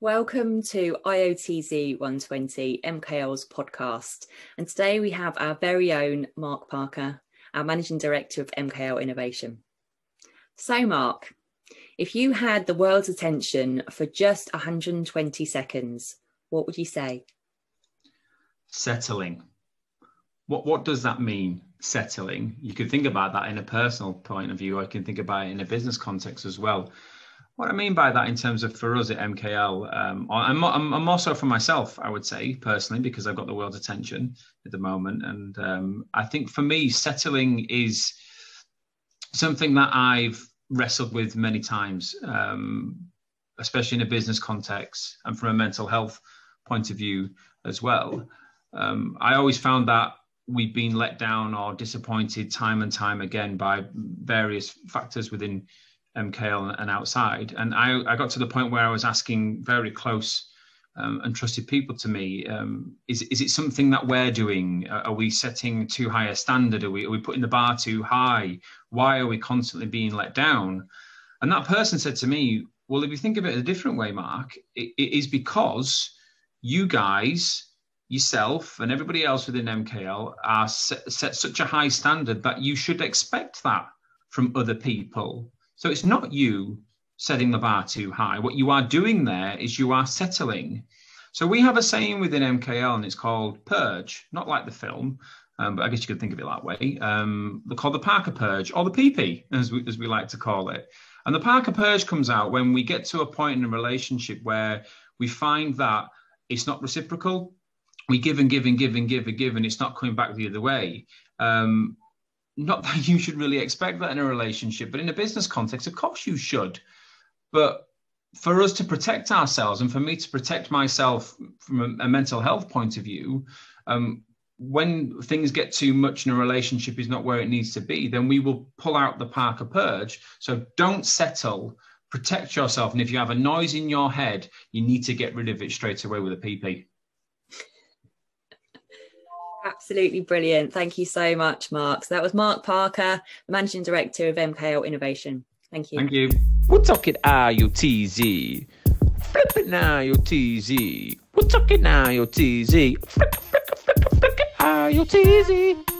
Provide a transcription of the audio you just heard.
Welcome to IoTsy 120 MKL's podcast. And today we have our very own Mark Parker, our Managing Director of MKL Innovation. So, Mark, if you had the world's attention for just 120 seconds, what would you say? Settling. What, what does that mean, settling? You can think about that in a personal point of view, I can think about it in a business context as well. What I mean by that, in terms of for us at MKL, um, I'm, I'm, I'm, also for myself, I would say personally, because I've got the world's attention at the moment, and um, I think for me, settling is something that I've wrestled with many times, um, especially in a business context and from a mental health point of view as well. Um, I always found that we've been let down or disappointed time and time again by various factors within MKL and outside. And I, I got to the point where I was asking very close um, and trusted people to me. Um, is, is it something that we're doing? Are we setting too high a standard? Are we, are we putting the bar too high? Why are we constantly being let down? And that person said to me, Well, if you think of it a different way, Mark, it, it is because you guys, yourself, and everybody else within MKL are set, set such a high standard that you should expect that from other people so it's not you setting the bar too high. What you are doing there is you are settling. So we have a saying within MKL, and it's called purge, not like the film, um, but I guess you could think of it that way. Um, they're called the Parker Purge, or the PP, as we, as we like to call it. And the Parker Purge comes out when we get to a point in a relationship where we find that it's not reciprocal. We give and give and give and give and give, and it's not coming back the other way. Um, not that you should really expect that in a relationship, but in a business context, of course you should. But for us to protect ourselves and for me to protect myself from a, a mental health point of view, um, when things get too much and a relationship is not where it needs to be, then we will pull out the Parker purge. So don't settle, protect yourself. And if you have a noise in your head, you need to get rid of it straight away with a PP. Absolutely brilliant. Thank you so much, Mark. So that was Mark Parker, the Managing Director of MKL Innovation. Thank you. Thank you. We're talking IoTsy. Flip it now, IoTsy. We're talking IoTsy. Flick, flick, flick, flick, IoTsy.